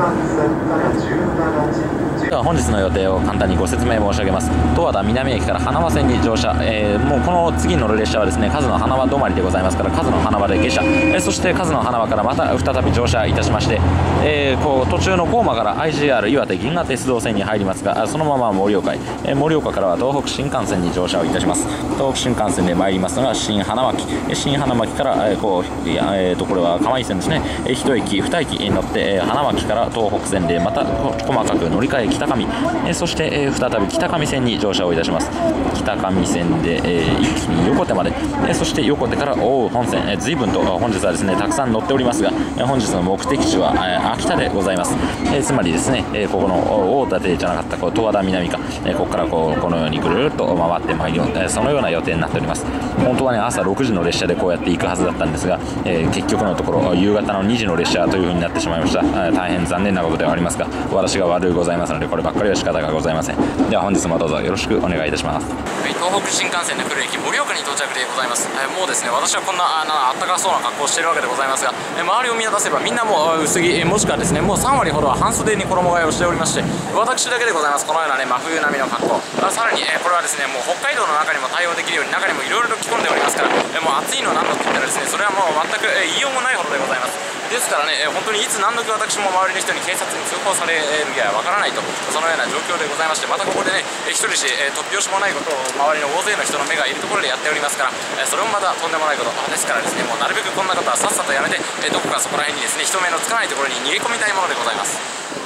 番線から17時。では本日の予定を簡単にご説明申し上げます。十和田南駅から花輪線に乗車、えー、もうこの次に乗る列車はですね数の花輪止まりでございますから数の花輪で下車、えー、そして数の花輪からまた再び乗車いたしまして、えー、こう途中の高間から IGR 岩手銀河鉄道線に入りますがそのまま盛岡へ、え盛岡からは東北新幹線に乗車をいたします。東北新幹線で参りますのが新花巻。新花巻から、えこういや、えー、とこれは釜石線ですね、え1駅2駅に乗って、え花巻から東北線でまた細かく乗り換え北上、えそして、え再び北上線に乗車をいたします。北上線で、え一気に横手まで、えそして横手から大本線、え随分と本日はですねたくさん乗っておりますが、え本日の目的地は、え秋田でございます、えつまりですね、えここの大館じゃなかったこう十和田南か、えここからこうこのようにぐるっと回ってまいり、えそのような予定になっております。本当はね朝6時の列車でこうやって行くはずだったんですが、え結局のところ夕方の2時の列車という風になってしまいました、え大変残念なことではありますが私が悪いございますのでこればっかりは仕方がございません。では本日もどうぞよろしくお願いいたします、はい、東北新幹線で来る駅盛岡に到着でございます、えもうですね私はこんなああったかそうな格好をしているわけでございますが、え周りを見渡せばみんなもう薄着、えもしくはですねもう3割ほどは半袖に衣替えをしておりまして私だけでございます。このようなね真冬並みの格好。あさらに、えこれはですねもう北海道の中にも対応できるように中にもいろいろと着込んでおりますから、えもう暑いの何度って言ったらですねそれはもう全く、え言いようもないほどでございます。ですからね、本当にいつ何時私も周りの人に警察に通報されるやわからないとそのような状況でございましてまたここでね一人して突拍子もないことを周りの大勢の人の目がいるところでやっておりますからえそれもまたとんでもないことですからですねもうなるべくこんな方はさっさとやめてえどこかそこら辺にですね人目のつかないところに逃げ込みたいものでございます。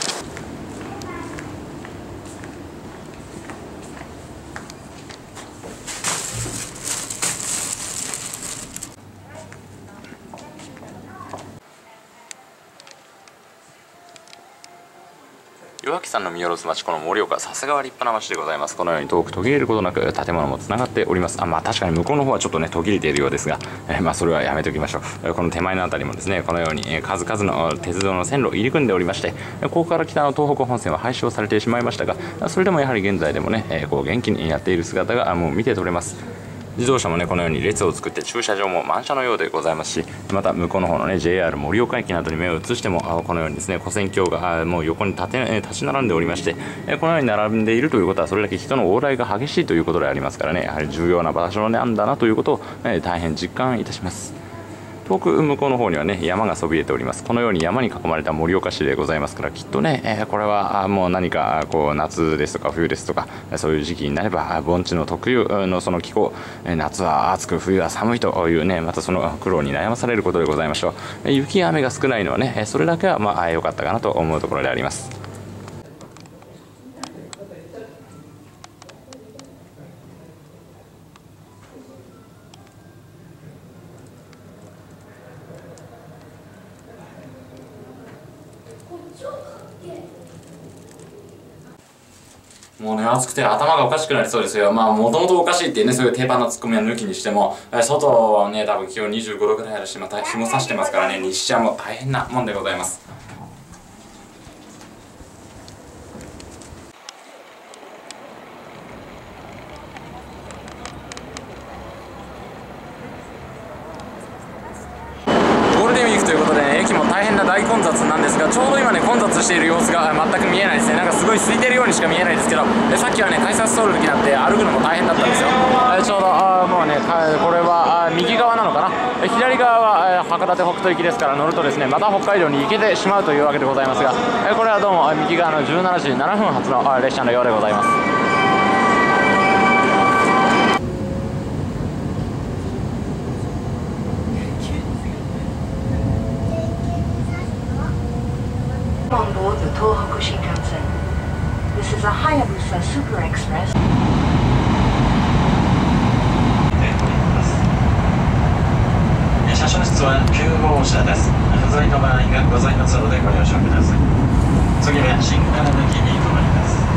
山の見下ろす町この盛岡さすがは立派な町でございます。このように遠く途切れることなく建物もつながっております。あまあ確かに向こうの方はちょっとね途切れているようですが、えまあそれはやめておきましょう。この手前の辺りもですねこのように、え数々の鉄道の線路を入り組んでおりましてここから北の東北本線は廃止をされてしまいましたがそれでもやはり現在でもね、えこう元気にやっている姿がもう見て取れます。自動車もねこのように列を作って駐車場も満車のようでございますしまた向こうの方のね JR 盛岡駅などに目を移してもこのようにですね古線橋がもう横に立て立ち並んでおりましてこのように並んでいるということはそれだけ人の往来が激しいということでありますからねやはり重要な場所なんだなということを大変実感いたします。遠く向こうの方にはね山がそびえております。このように山に囲まれた盛岡市でございますからきっとね、え、これはもう何かこう夏ですとか冬ですとかそういう時期になれば盆地の特有のその気候夏は暑く冬は寒いというねまたその苦労に悩まされることでございましょう。雪や雨が少ないのはねそれだけはまあ良かったかなと思うところであります。もうね、暑くて頭がおかしくなりそうですよ。まあ、もともとおかしいってね、そういう定番のツッコミは抜きにしても、外はね、多分気温25度ぐらいあるし、また日も差してますからね、日射も大変なもんでございます。混雑している様子が全く見えないですね。なんかすごい空いてるようにしか見えないですけど。でさっきはね改札通る時なんて歩くのも大変だったんですよ。ちょうどあもうねこれは右側なのかな？左側は函館北斗行きですから乗るとですねまた北海道に行けてしまうというわけでございますが。これはどうも右側の17時7分発の列車のようでございます。東北新幹線。This is a Hayabusa ございの場合がございますのでご了承ください。次は新金抜に止まります。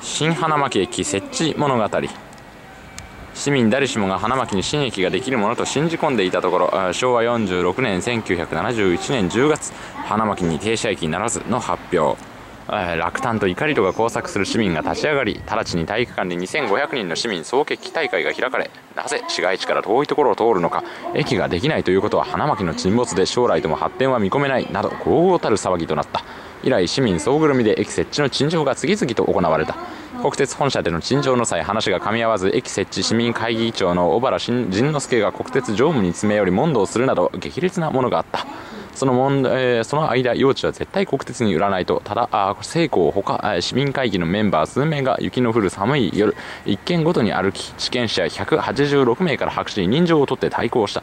新花巻駅設置物語。市民誰しもが花巻に新駅ができるものと信じ込んでいたところ昭和46年1971年10月花巻に停車駅にならずの発表。落胆と怒りとが交錯する市民が立ち上がり直ちに体育館で2500人の市民総決起大会が開かれなぜ市街地から遠いところを通るのか駅ができないということは花巻の沈没で将来とも発展は見込めないなど豪々たる騒ぎとなった。以来市民総ぐるみで駅設置の陳情が次々と行われた国鉄本社での陳情の際話が噛み合わず駅設置市民会議議長の小原仁之助が国鉄常務に詰め寄り問答するなど激烈なものがあったその問えー、その間、用地は絶対国鉄に売らないと、ただ、成功ほか、市民会議のメンバー数名が雪の降る寒い夜、一軒ごとに歩き、地権者186名から白紙に人情を取って対抗した。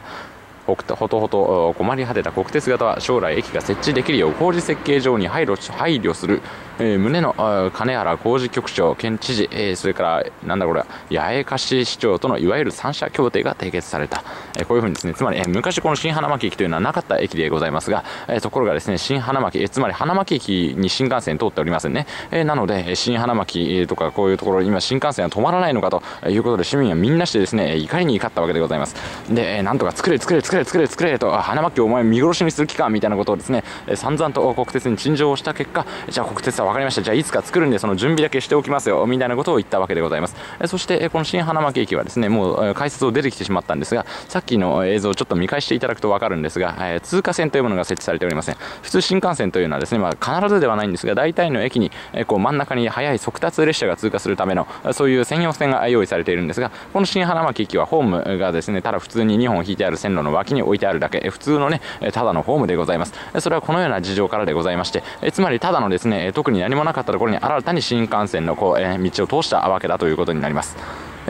ほとほと困り果てた国鉄型は将来駅が設置できるよう工事設計上に配慮配慮する。えー、胸の金原工事局長、県知事、えー、それからなんだこれ八重樫市長とのいわゆる三者協定が締結された、えー、こういうふうにですねつまり、え、昔この新花巻駅というのはなかった駅でございますが、え、ところがですね新花巻、え、つまり花巻駅に新幹線通っておりませんね、え、なので新花巻とかこういうところ今新幹線は止まらないのかということで市民はみんなしてですね怒りに怒ったわけでございます。で、え、なんとか作れ作れ作れ作れ作れと花巻をお前見殺しにする気かみたいなことをですね、えー、散々と国鉄に陳情をした結果じゃあ国鉄は分かりました。じゃあいつか作るんでその準備だけしておきますよ。みたいなことを言ったわけでございます。そしてこの新花巻駅はですねもう解説を出てきてしまったんですがさっきの映像をちょっと見返していただくと分かるんですが通過線というものが設置されておりません。普通新幹線というのはですね、まあ、必ずではないんですが大体の駅にこう真ん中に速い速達列車が通過するためのそういう専用線が用意されているんですがこの新花巻駅はホームがですねただ普通に2本引いてある線路の脇に置いてあるだけ。普通のねただのホームでございます。それはこのような事情からでございましてつまりただのですね特に何もなかったところに新たに新幹線のこう、え道を通したわけだということになります。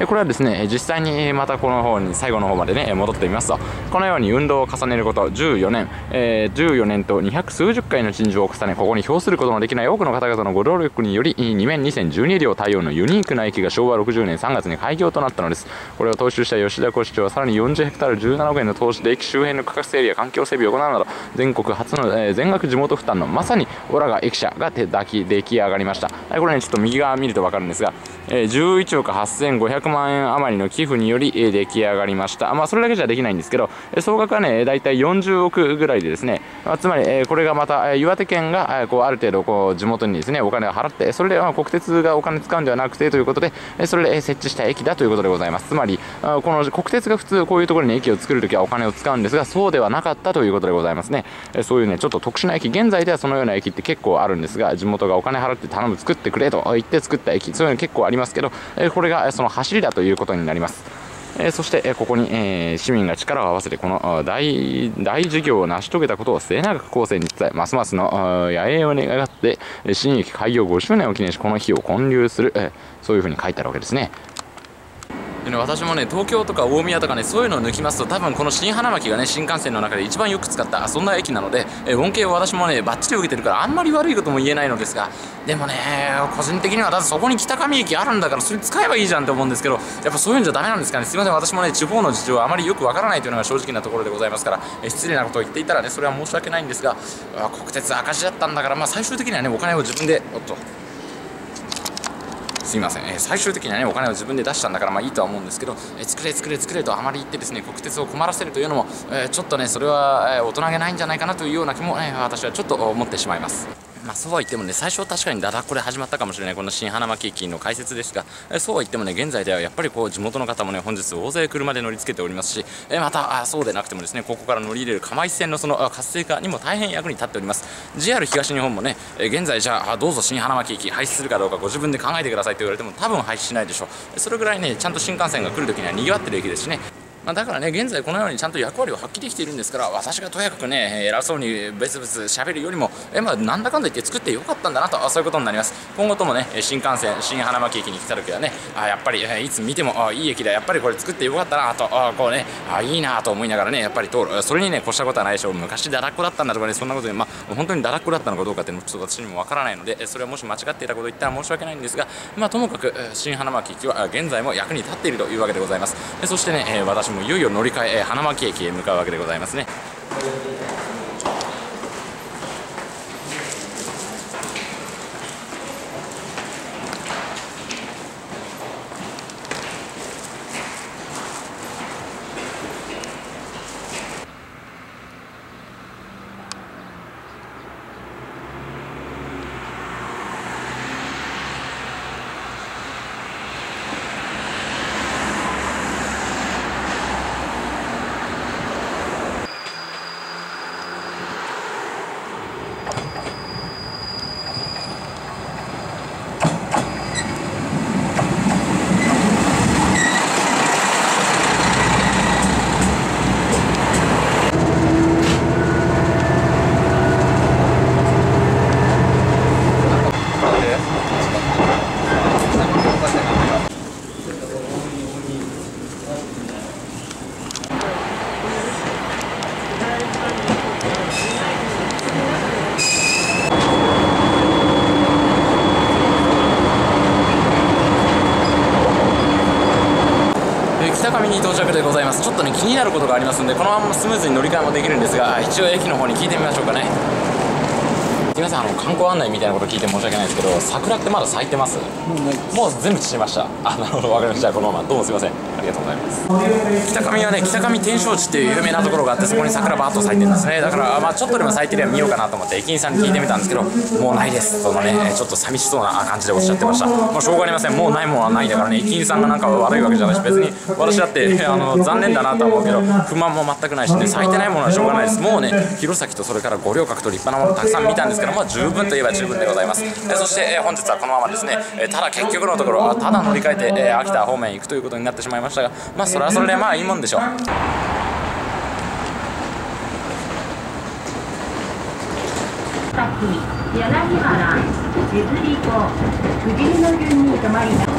これはですね実際にまたこの方に最後の方までね戻ってみますと。このように運動を重ねること14年、えー、14年と200数十回の陳情を重ねここに表することのできない多くの方々のご努力により2面2012両対応のユニークな駅が昭和60年3月に開業となったのです。これを踏襲した吉田小市長はさらに40ヘクタール17億円の投資で駅周辺の区画整理や環境整備を行うなど全国初の、えー、全額地元負担のまさにオラが駅舎が手抱き出来上がりました。これねちょっと右側見ると分かるんですが、えー、11億8500万円余りの寄付により出来上がりました。まあ、それだけじゃできないんですけど、総額はね、大体40億ぐらいでですね、まあ、つまり、これがまた岩手県がこうある程度こう地元にですね、お金を払って、それで国鉄がお金使うんではなくてということで、それで設置した駅だということでございます。つまり、この国鉄が普通こういうところに駅を作るときはお金を使うんですが、そうではなかったということでございますね。そういうね、ちょっと特殊な駅、現在ではそのような駅って結構あるんですが、地元がお金払って頼む、作ってくれと言って作った駅、そういうの結構ありますけど、これがその橋走りだということになります。えそして、えここに、え市民が力を合わせてこの大大事業を成し遂げたことを末永く後世に伝えますますの野営を願って新駅開業5周年を記念しこの日を建立する、えそういうふうに書いてあるわけですね。でね、私もね東京とか大宮とかねそういうのを抜きますと多分この新花巻がね新幹線の中で一番よく使ったそんな駅なので、え恩恵を私もねバッチリ受けてるからあんまり悪いことも言えないのですがでもね個人的にはだってそこに北上駅あるんだからそれ使えばいいじゃんって思うんですけどやっぱそういうんじゃダメなんですかね。すいません私もね地方の事情はあまりよくわからないというのが正直なところでございますから、え失礼なことを言っていたらねそれは申し訳ないんですが国鉄赤字だったんだからまあ最終的にはねお金を自分でおっとすいません、え、最終的にはねお金を自分で出したんだからまあいいとは思うんですけど、え、作れ作れ作れとあまり言ってですね国鉄を困らせるというのも、え、ちょっとねそれは、え大人げないんじゃないかなというような気も、ね私はちょっと思ってしまいます。まあ、そうは言ってもね、最初は確かにだだこで始まったかもしれない、この新花巻駅の解説ですが、えそうは言ってもね、現在ではやっぱりこう地元の方もね、本日大勢車で乗り付けておりますし、えまたあそうでなくてもですね、ここから乗り入れる釜石線のその活性化にも大変役に立っております。JR 東日本もね、え現在じゃあどうぞ新花巻駅廃止するかどうかご自分で考えてくださいと言われても多分廃止しないでしょう。それぐらいね、ちゃんと新幹線が来るときには賑わってる駅ですしね、まあ、だからね、現在このようにちゃんと役割を発揮できているんですから、私がとやかくね、偉そうにブツブツ喋るよりも、えまあ、なんだかんだ言って作ってよかったんだなと、そういうことになります。今後ともね、新幹線、新花巻駅に来た時はね、あやっぱり、いつ見てもあいい駅だ、やっぱりこれ作ってよかったなと、あこうね、あいいなと思いながらね、やっぱり通る。それにね、越したことはないでしょう。昔だらっこだったんだとかね、そんなことで、まあ、本当にだらっこだったのかどうかっていうのちょっと私にもわからないので、それはもし間違っていたことを言ったら申し訳ないんですが、まあ、ともかく、新花巻駅は現在も役に立っているというわけでございます。そしてね、私もいよいよ乗り換え、花巻駅へ向かうわけでございますね。に到着でございます。ちょっとね気になることがありますんでこのままスムーズに乗り換えもできるんですが一応駅の方に聞いてみましょうかね。すみませんあの観光案内みたいなこと聞いて申し訳ないですけど桜ってまだ咲いてます？もう全部散りました。あなるほど分かりました。このままどうもすいません。ありがとうございます。北上はね北上天正地っていう有名なところがあってそこに桜バーッと咲いてるんですね。だからまあちょっとでも咲いてりゃ見ようかなと思って駅員さんに聞いてみたんですけどもうないです。とのねちょっと寂しそうな感じでおっしゃってました。まあしょうがありません。もうないもんはないだからね駅員さんがなんか悪いわけじゃないし別に私だってあの残念だなとは思うけど不満も全くないしね咲いてないものはしょうがないです。もうね弘前とそれから五稜郭と立派なものたくさん見たんですけどまあ十分といえば十分でございます。えそして、え本日はこのままですね、えただ結局のところただ乗り換えて、え秋田方面行くということになってしまいましたがまあそれはそれでまあいいもんでしょう。柳原譲り子富士見の順に止まります。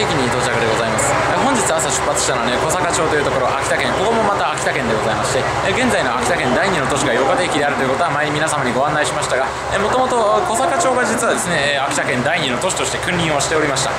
駅に到着でございます。本日朝出発したのはね小坂町というところ秋田県。ここもまた秋田県でございまして現在の秋田県第2の都市が横手駅であるということは前に皆様にご案内しましたがもともと小坂町が実はですね秋田県第2の都市として君臨をしておりました。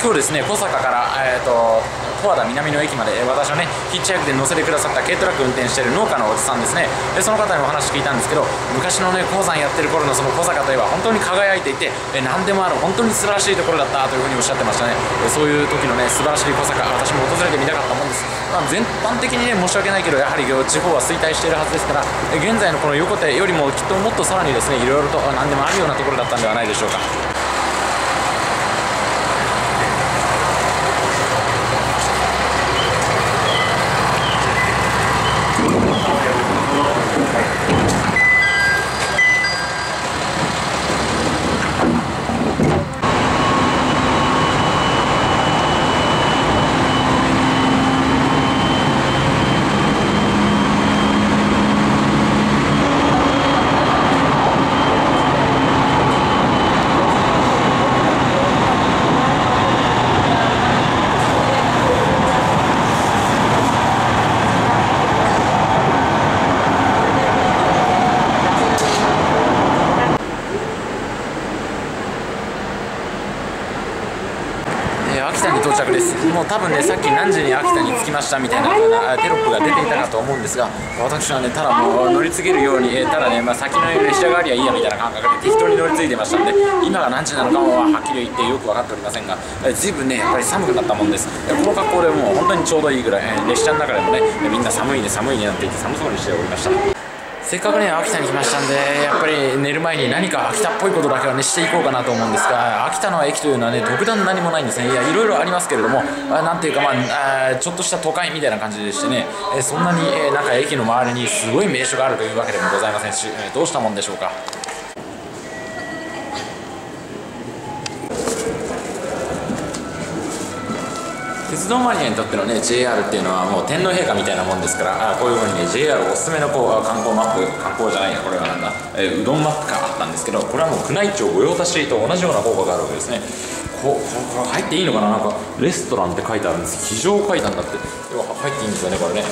今日ですね小坂から、えーと十和田南の駅まで私はねヒッチハイクで乗せてくださった軽トラック運転している農家のおじさんですね。でその方にお話聞いたんですけど昔のね鉱山やってる頃のその小坂といえば本当に輝いていてえ何でもある本当に素晴らしいところだったというふうにおっしゃってましたね。そういう時のね素晴らしい小坂私も訪れてみたかったもんです、まあ、全般的にね申し訳ないけどやはり地方は衰退しているはずですから現在のこの横手よりもきっともっとさらにですねいろいろと何でもあるようなところだったんではないでしょうか。多分ねさっき何時に秋田に着きましたみたいな風なテロップが出ていたかと思うんですが私はねただもう乗り継げるように、ただね、まあ、先の列車がありゃいいやみたいな感覚で適当に乗り継いでましたんで今が何時なのかははっきり言ってよく分かっておりませんが、え随分ねやっぱり寒くなったもんです。この格好でもう本当にちょうどいいぐらい、列車の中でもねみんな寒いね寒いねなんて言って寒そうにしておりました。せっかくね秋田に来ましたんでやっぱり寝る前に何か秋田っぽいことだけはねしていこうかなと思うんですが秋田の駅というのはね特段何もないんですね。いやいろいろありますけれども何ていうかまあちょっとした都会みたいな感じでしてねそんなになんか駅の周りにすごい名所があるというわけでもございませんしどうしたもんでしょうか。鉄道マニアにとってのね JR っていうのはもう天皇陛下みたいなもんですからあこういうふうにね JR おすすめのこう観光マップ観光じゃないやこれはなんだ、えー、うどんマップかあったんですけどこれはもう宮内庁御用達と同じような効果があるわけですね。こここ入っていいのかな？なんかレストランって書いてあるんです。非常階段だって。入っていいんですよねこれね。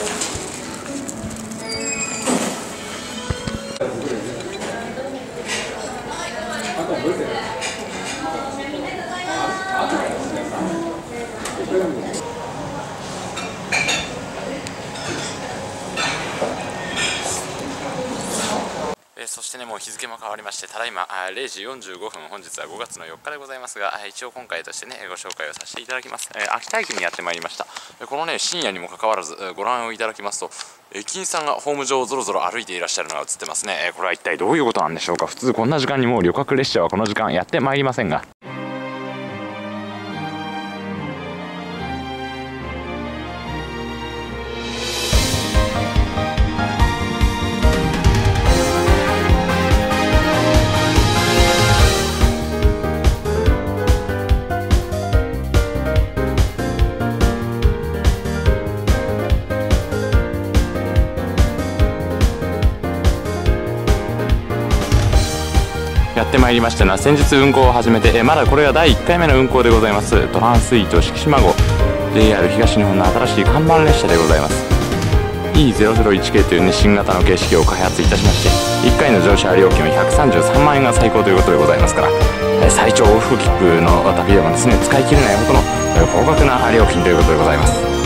0時45分、本日は5月の4日でございます。が、一応今回としてね、ご紹介をさせていただきます。え秋田駅にやってまいりました。このね、深夜にもかかわらず、ご覧をいただきます。と、駅員さんがホーム上をぞろぞろ歩いていらっしゃるのが映ってます。ね。これは一体どういうことなんでしょうか。普通こんな時間にもう旅客列車はこの時間やってまいりませんが。やってまいりましたのは先日運行を始めて、えまだこれが第1回目の運行でございますトランスイート敷島号 JR 東日本の新しい看板列車でございます。E001 系という、ね、新型の形式を開発いたしまして1回の乗車料金は133万円が最高ということでございますから最長往復切符の旅でもですね使い切れないほどの高額な料金ということでございます。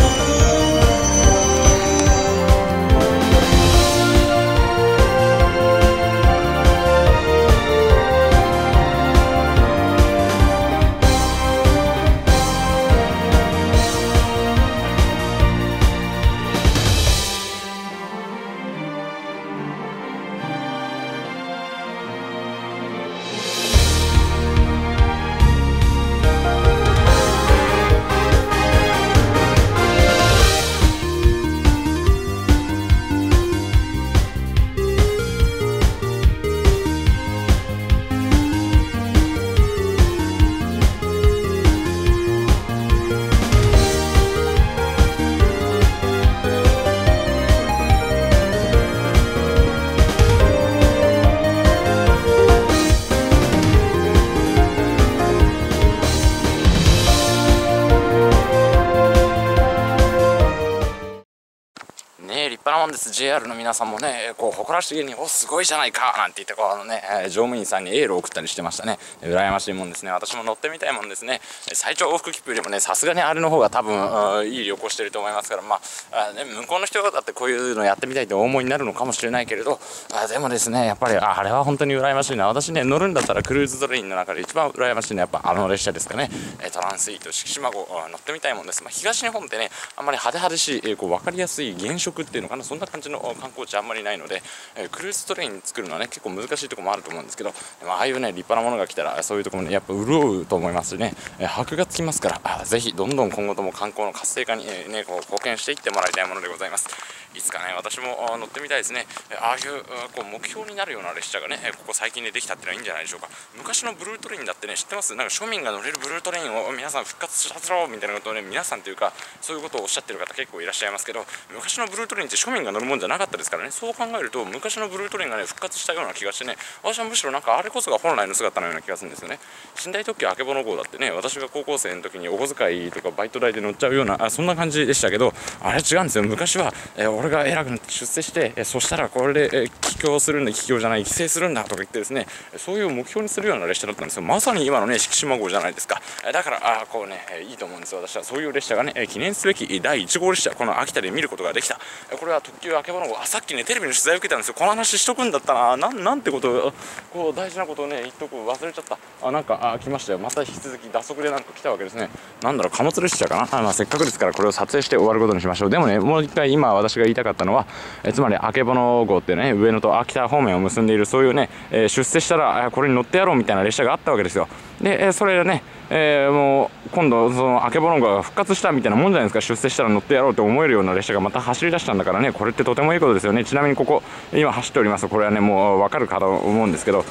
もんです。JR の皆さんもねこう誇らしげに「おすごいじゃないか」なんて言ってこうあのね、乗務員さんにエールを送ったりしてましたね。羨ましいもんですね。私も乗ってみたいもんですね。最長往復切符よりもねさすがにあれの方が多分いい旅行してると思いますから。まあね、向こうの人だってこういうのやってみたいとお思いになるのかもしれないけれどあでもですねやっぱりあれは本当に羨ましいな。私ね乗るんだったらクルーズトレインの中で一番羨ましいのはやっぱあの列車ですかね。トランスイート敷島号乗ってみたいもんです、まあ、東日本ってねあんまり派手派手しい、こう分かりやすい現職っていうのかな。そんな感じの観光地あんまりないので、えクルーズトレイン作るのはね結構難しいところもあると思うんですけど、まあああいうね立派なものが来たらそういうところもねやっぱ潤うと思いますしね、え箔がつきますからぜひどんどん今後とも観光の活性化に、えねこう貢献していってもらいたいものでございます。いつかね私も乗ってみたいですね。ああいうこう目標になるような列車がねここ最近でできたってのはいいんじゃないでしょうか。昔のブルートレインだってね知ってます？なんか庶民が乗れるブルートレインを皆さん復活させろみたいなことをね皆さんというかそういうことをおっしゃってる方結構いらっしゃいますけど昔のブルートレインって庶民が乗るもんじゃなかったですからね。そう考えると昔のブルートレインがね復活したような気がしてね私はむしろなんかあれこそが本来の姿のような気がするんですよね。寝台特急あけぼの号だってね私が高校生の時にお小遣いとかバイト代で乗っちゃうようなあそんな感じでしたけどあれ違うんですよ。昔は、えー、俺が偉くなって出世して、えそしたらこれで、え帰郷するんだ帰郷じゃない帰省するんだとか言ってですねそういう目標にするような列車だったんですよ。まさに今のね敷島号じゃないですか。だからあこうねいいと思うんですよ。私はそういう列車がね記念すべき第1号列車この秋田で見ることができた。これは特急あけぼの号あさっきねテレビの取材を受けたんですよ。この話しとくんだったな。なんなんてことこう大事なことをね言っとく忘れちゃった。あなんかあ来ましたよ。また引き続き打足でなんか来たわけですね。なんだろう貨物列車かな。あ、まあ、せっかくですからこれを撮影して終わることにしましょう。でもねもう一回今私がいたかったのはえつまりあけぼの号ってね上野と秋田方面を結んでいるそういうね、え、出世したらこれに乗ってやろうみたいな列車があったわけですよ。で、え、それでね、えー、もう今度そのあけぼの号が復活したみたいなもんじゃないですか。出世したら乗ってやろうと思えるような列車がまた走り出したんだからね。これってとてもいいことですよね。ちなみにここ今走っております。これはねもう分かるかと思うんですけど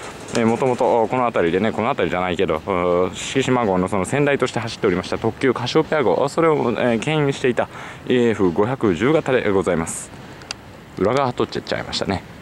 もともとこの辺りでねこの辺りじゃないけど敷島号のその先代として走っておりました特急カシオペア号。それを、えー、牽引していた AF510 型でございます。裏側取っちゃいましたね。